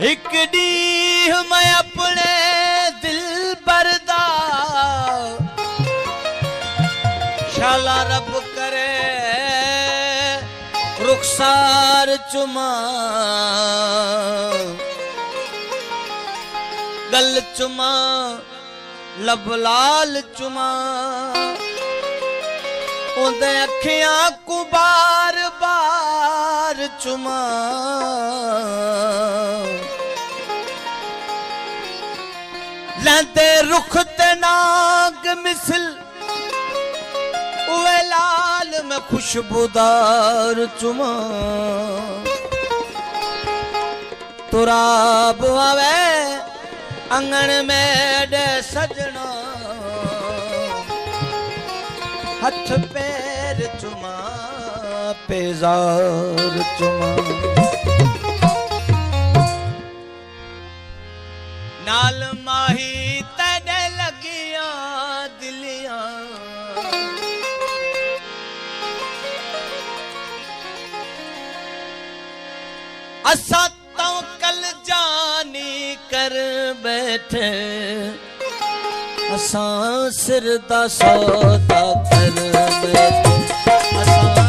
هڪ بردا شالا رب ڪري رکسار چما گل چما لب لال چما ان اکيان ڪڀار بار چما ते रुख ते नाग मिसल वे लाल में खुशबूदार चुमा तुराब आवे अंगन में डे सजना हथ पैर चुमा पेजार चुमा ਨਾਲ ਮਾਹੀ ਤੇਰੇ ਲੱਗੀਆਂ ਦਿਲੀਆਂ ਅਸਾਂ ਤੋਂ ਕਲ ਜਾਨੀ ਕਰ ਬੈਠੇ ਅਸਾਂ ਸਿਰ ਦਾ ਸੌਦਾ ਕਰ ਬੈਠੇ ਅਸਾਂ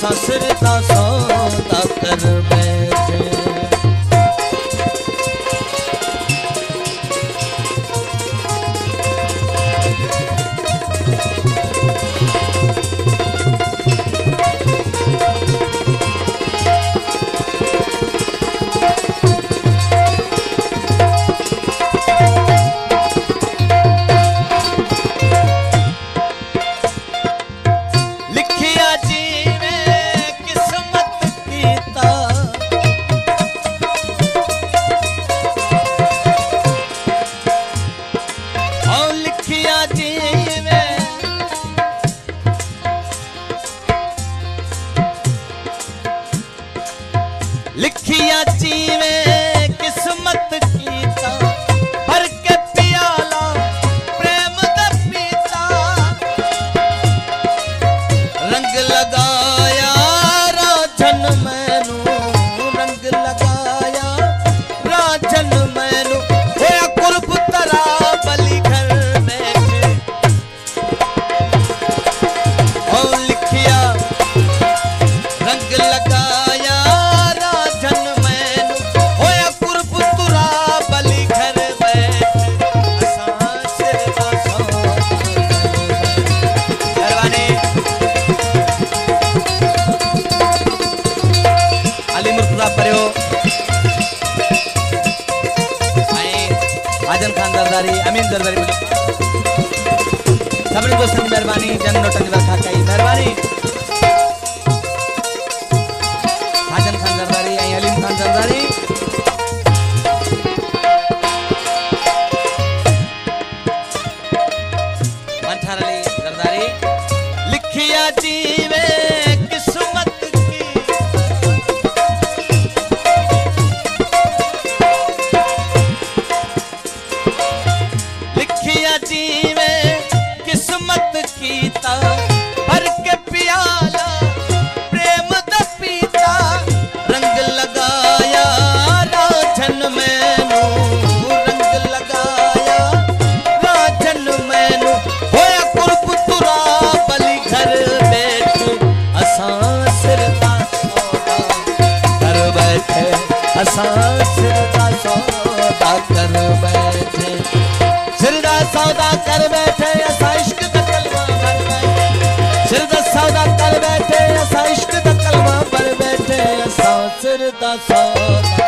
ससुर दा आज़म खान दरदारी अमीन दरदारी सबने दोस्तों की मेहरबानी जन नोटन खाका की मेहरबानी। कर बैठे ऐसा इश्क का कलमा दा कर बैठे ऐसा इश्क का कलमा बैठे। ऐसा सिर दा